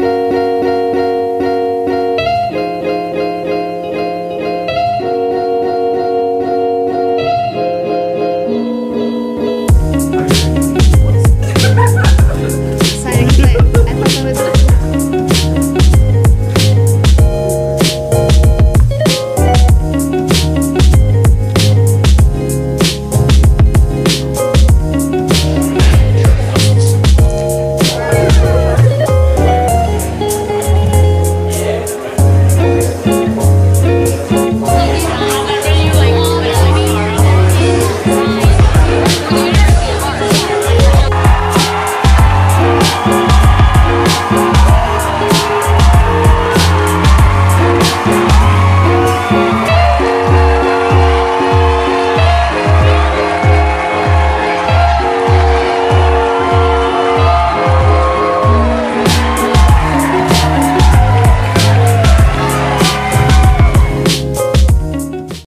I Thank